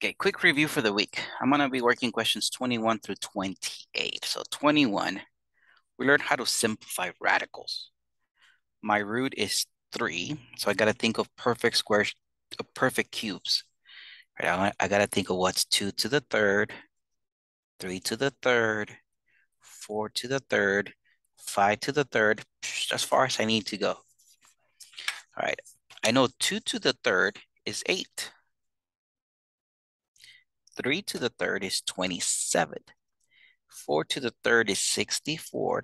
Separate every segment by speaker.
Speaker 1: Okay, quick review for the week. I'm going to be working questions 21 through 28. So 21, we learned how to simplify radicals. My root is 3, so I got to think of perfect squares, of perfect cubes. Right, I, I got to think of what's 2 to the third, 3 to the third, 4 to the third, 5 to the third, as far as I need to go. All right, I know 2 to the third is 8. 3 to the third is 27. 4 to the third is 64.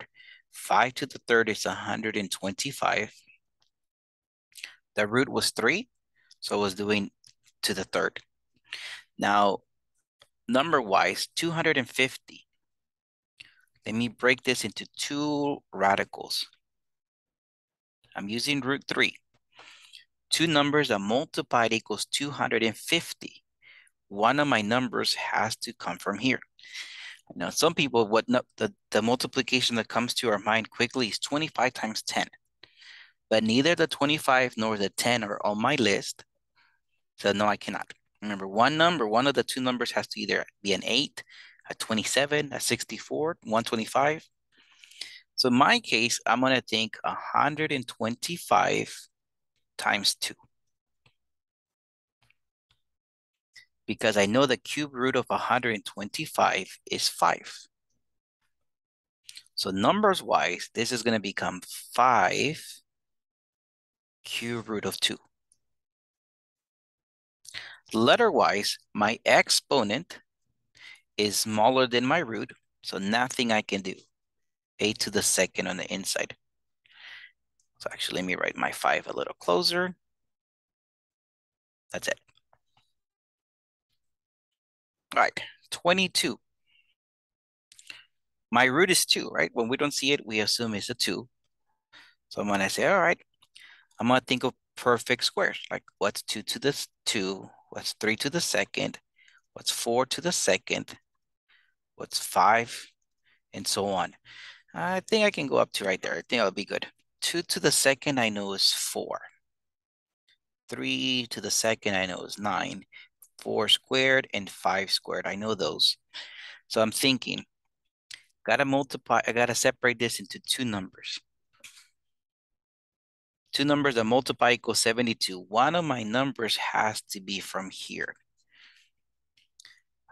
Speaker 1: 5 to the third is 125. The root was 3, so I was doing to the third. Now, number-wise, 250. Let me break this into two radicals. I'm using root 3. Two numbers that multiplied equals 250 one of my numbers has to come from here. Now, some people, what no, the, the multiplication that comes to our mind quickly is 25 times 10. But neither the 25 nor the 10 are on my list. So no, I cannot. Remember, one number, one of the two numbers has to either be an 8, a 27, a 64, 125. So in my case, I'm going to think 125 times 2. Because I know the cube root of 125 is 5. So numbers wise, this is going to become 5 cube root of 2. Letter wise, my exponent is smaller than my root, so nothing I can do. a to the second on the inside. So actually, let me write my 5 a little closer. That's it. All right, 22. My root is 2, right? When we don't see it, we assume it's a 2. So I'm going to say, all right, I'm going to think of perfect squares. Like what's 2 to the 2? What's 3 to the second? What's 4 to the second? What's 5? And so on. I think I can go up to right there. I think I'll be good. 2 to the second I know is 4. 3 to the second I know is 9. 4 squared, and 5 squared. I know those. So I'm thinking, gotta multiply, I gotta separate this into two numbers. Two numbers that multiply equals 72. One of my numbers has to be from here.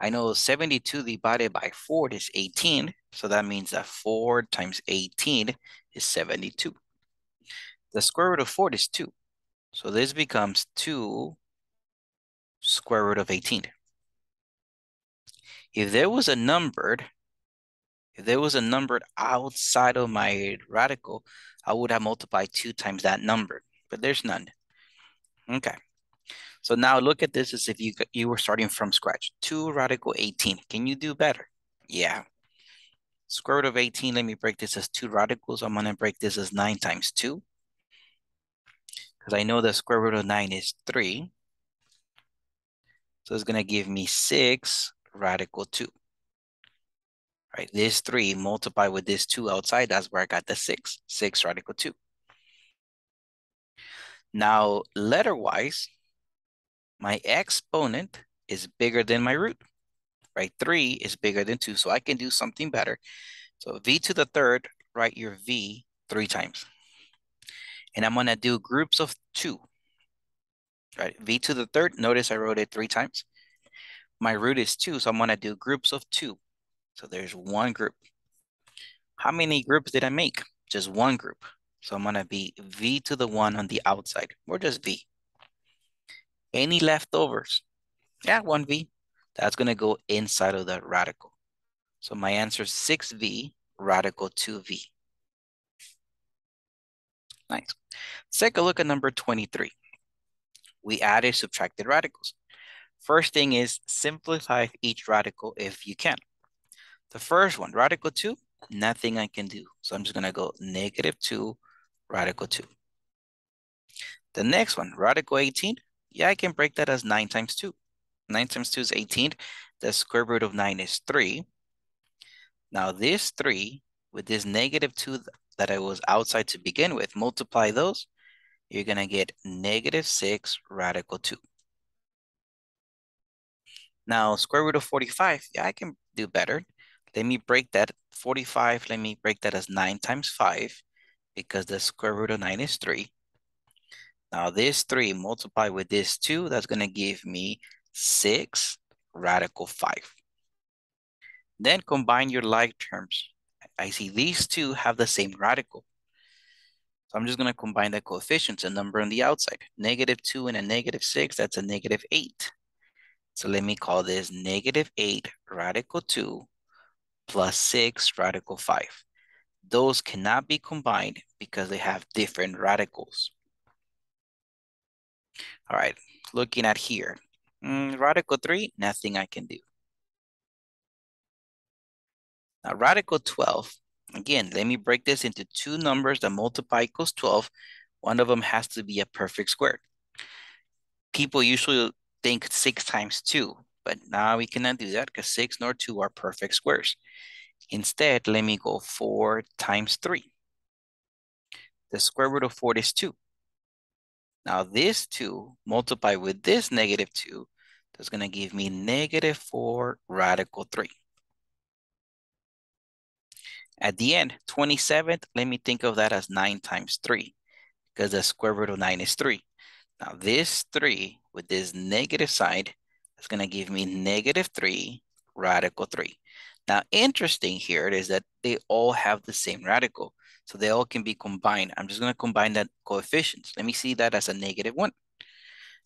Speaker 1: I know 72 divided by 4 is 18. So that means that 4 times 18 is 72. The square root of 4 is 2. So this becomes 2 square root of 18. If there was a numbered, if there was a numbered outside of my radical, I would have multiplied two times that number, but there's none. Okay. So now look at this as if you you were starting from scratch. 2 radical 18. Can you do better? Yeah. Square root of 18, let me break this as two radicals. I'm going to break this as 9 times 2. Because I know the square root of 9 is 3. So it's going to give me 6 radical 2. Right, this 3 multiplied with this 2 outside, that's where I got the 6. 6 radical 2. Now, letter-wise, my exponent is bigger than my root. Right, 3 is bigger than 2, so I can do something better. So v to the third, write your v three times. And I'm going to do groups of 2 right? V to the third, notice I wrote it three times. My root is two, so I'm gonna do groups of two. So there's one group. How many groups did I make? Just one group. So I'm gonna be V to the one on the outside, or just V. Any leftovers? Yeah, one V. That's gonna go inside of the radical. So my answer is 6V radical 2V. Nice. Let's take a look at number 23 we added subtracted radicals. First thing is simplify each radical if you can. The first one, radical 2, nothing I can do. So I'm just going to go negative 2, radical 2. The next one, radical 18, yeah, I can break that as 9 times 2. 9 times 2 is 18. The square root of 9 is 3. Now this 3 with this negative 2 that I was outside to begin with, multiply those, you're going to get negative 6 radical 2. Now, square root of 45, yeah, I can do better. Let me break that 45, let me break that as 9 times 5 because the square root of 9 is 3. Now this 3 multiplied with this 2, that's going to give me 6 radical 5. Then combine your like terms. I see these two have the same radical. So I'm just going to combine the coefficients, a number on the outside. Negative 2 and a negative 6, that's a negative 8. So let me call this negative 8 radical 2 plus 6 radical 5. Those cannot be combined because they have different radicals. All right, looking at here. Mm, radical 3, nothing I can do. Now radical 12, again, let me break this into two numbers that multiply equals 12. One of them has to be a perfect square. People usually think 6 times 2, but now we cannot do that because 6 nor 2 are perfect squares. Instead, let me go 4 times 3. The square root of 4 is 2. Now this 2 multiplied with this negative 2, that's going to give me negative 4 radical 3. At the end, 27th, let me think of that as 9 times 3 because the square root of 9 is 3. Now this 3 with this negative side is going to give me negative 3 radical 3. Now interesting here is that they all have the same radical. So they all can be combined. I'm just going to combine that coefficients. Let me see that as a negative 1.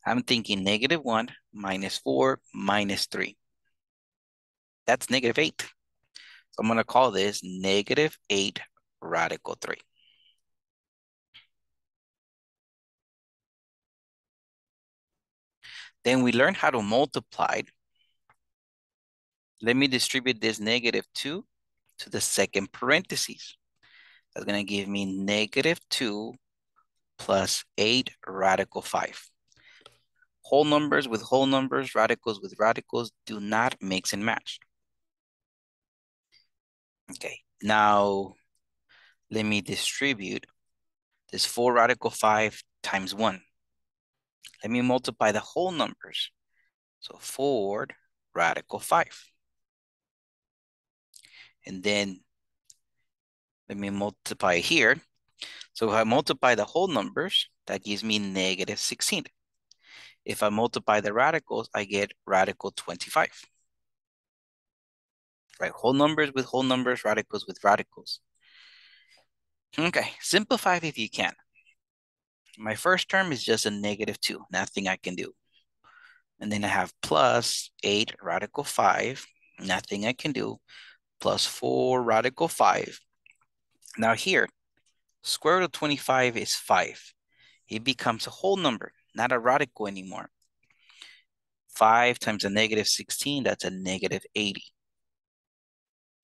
Speaker 1: I'm thinking negative 1 minus 4 minus 3. That's negative 8. So I'm going to call this negative 8 radical 3. Then we learn how to multiply. Let me distribute this negative 2 to the second parentheses. That's going to give me negative 2 plus 8 radical 5. Whole numbers with whole numbers, radicals with radicals do not mix and match. Okay, now let me distribute this 4 radical 5 times 1. Let me multiply the whole numbers. So 4 radical 5. And then let me multiply here. So if I multiply the whole numbers, that gives me negative 16. If I multiply the radicals, I get radical 25 right? Whole numbers with whole numbers, radicals with radicals. Okay, simplify if you can. My first term is just a negative 2, nothing I can do. And then I have plus 8 radical 5, nothing I can do, plus 4 radical 5. Now here, square root of 25 is 5. It becomes a whole number, not a radical anymore. 5 times a negative 16, that's a negative 80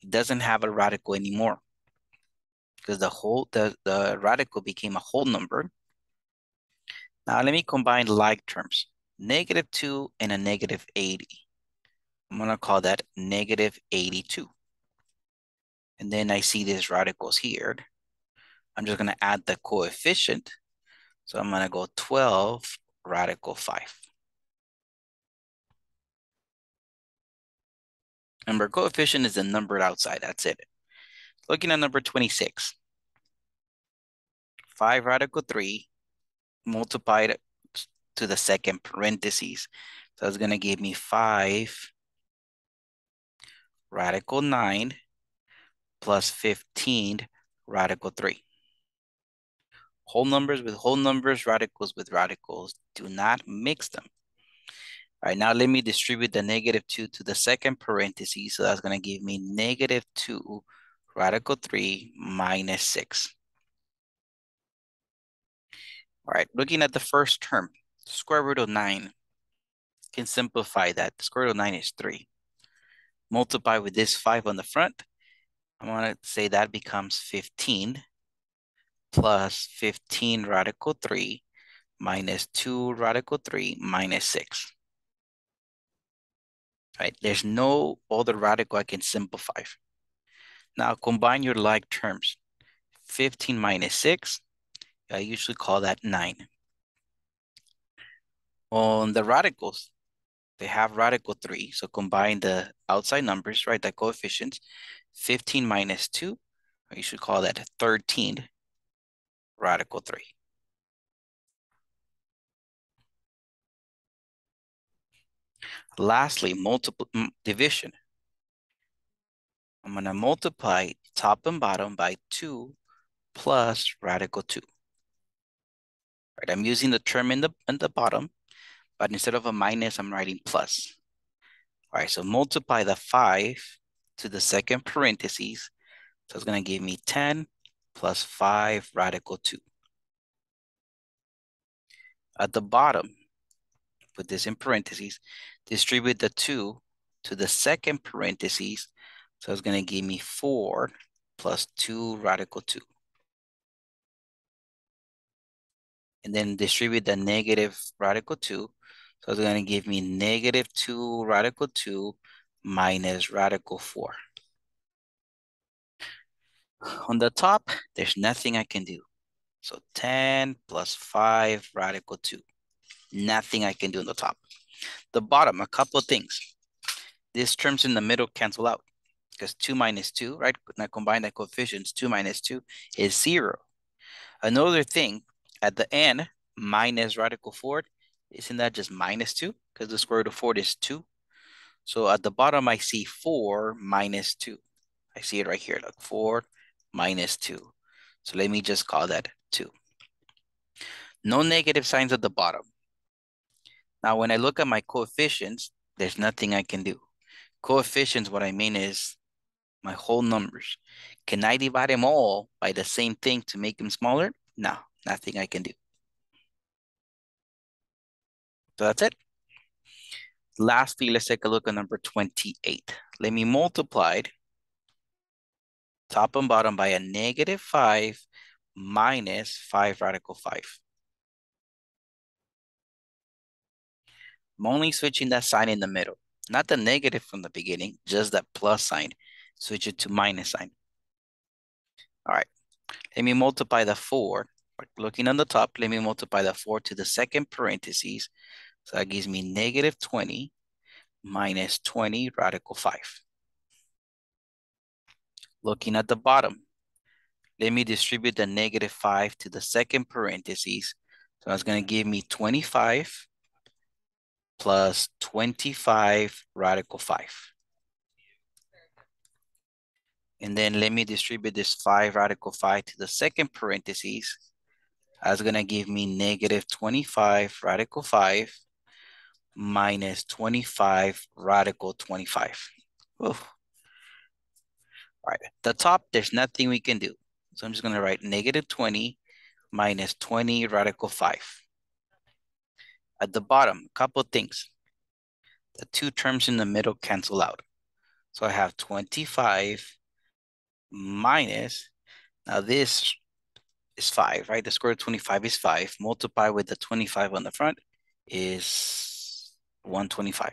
Speaker 1: it doesn't have a radical anymore because the whole the, the radical became a whole number. Now let me combine like terms. Negative 2 and a negative 80. I'm going to call that negative 82. And then I see these radicals here. I'm just going to add the coefficient. So I'm going to go 12 radical 5. Remember, coefficient is the number outside. That's it. Looking at number 26. 5 radical 3 multiplied to the second parentheses. So it's going to give me 5 radical 9 plus 15 radical 3. Whole numbers with whole numbers, radicals with radicals. Do not mix them. All right, now let me distribute the negative 2 to the second parenthesis. So that's going to give me negative 2 radical 3 minus 6. All right, looking at the first term, square root of 9 can simplify that. The square root of 9 is 3. Multiply with this 5 on the front. I want to say that becomes 15 plus 15 radical 3 minus 2 radical 3 minus 6 right? There's no other radical I can simplify. Now combine your like terms. 15 minus 6, I usually call that 9. On the radicals, they have radical 3. So combine the outside numbers, right, the coefficients. 15 minus 2, you should call that 13 radical 3. Lastly, multiple division. I'm going to multiply top and bottom by 2 plus radical 2. Right, I'm using the term in the, in the bottom, but instead of a minus, I'm writing plus. All right, so multiply the 5 to the second parentheses. So it's going to give me 10 plus 5 radical 2. At the bottom, put this in parentheses, distribute the 2 to the second parentheses. So it's going to give me 4 plus 2 radical 2. And then distribute the negative radical 2. So it's going to give me negative 2 radical 2 minus radical 4. On the top, there's nothing I can do. So 10 plus 5 radical 2. Nothing I can do on the top. The bottom, a couple of things. These terms in the middle cancel out because 2 minus 2, right? Now combine the coefficients, 2 minus 2 is 0. Another thing, at the end, minus radical 4, isn't that just minus 2? Because the square root of 4 is 2. So at the bottom, I see 4 minus 2. I see it right here, look, 4 minus 2. So let me just call that 2. No negative signs at the bottom. Now, when I look at my coefficients, there's nothing I can do. Coefficients, what I mean is my whole numbers. Can I divide them all by the same thing to make them smaller? No, nothing I can do. So that's it. Lastly, let's take a look at number 28. Let me multiply top and bottom by a negative 5 minus 5 radical 5. I'm only switching that sign in the middle. Not the negative from the beginning, just that plus sign. Switch it to minus sign. All right, let me multiply the 4. Looking on the top, let me multiply the 4 to the second parentheses. So that gives me negative 20 minus 20 radical 5. Looking at the bottom, let me distribute the negative 5 to the second parentheses. So that's going to give me 25 plus 25 radical 5. And then let me distribute this 5 radical 5 to the second parentheses. That's going to give me negative 25 radical 5 minus 25 radical 25. Oof. All right, the top, there's nothing we can do. So I'm just gonna write negative 20 minus 20 radical five. At the bottom, a couple things. The two terms in the middle cancel out. So I have 25 minus, now this is five, right? The square root of 25 is five. Multiply with the 25 on the front is 125.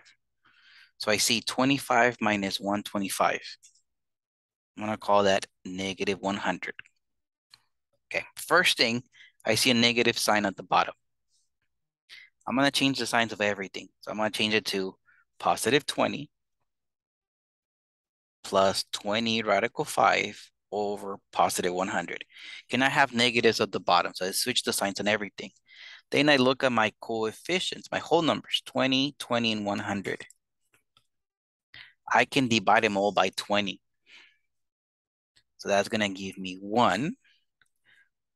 Speaker 1: So I see 25 minus 125. I'm gonna call that negative 100. Okay, first thing, I see a negative sign at the bottom. I'm gonna change the signs of everything. So I'm gonna change it to positive 20 plus 20 radical 5 over positive 100. Can I have negatives at the bottom? So I switch the signs and everything. Then I look at my coefficients, my whole numbers, 20, 20, and 100. I can divide them all by 20. So that's going to give me 1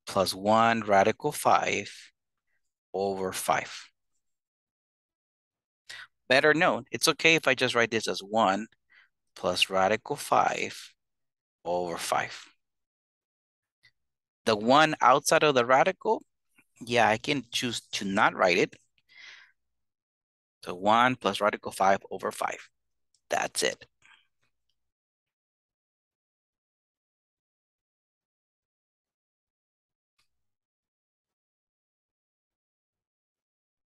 Speaker 1: plus 1 radical 5 over 5. Better known, it's okay if I just write this as 1 plus radical 5 over 5. The 1 outside of the radical, yeah, I can choose to not write it. So 1 plus radical 5 over 5. That's it.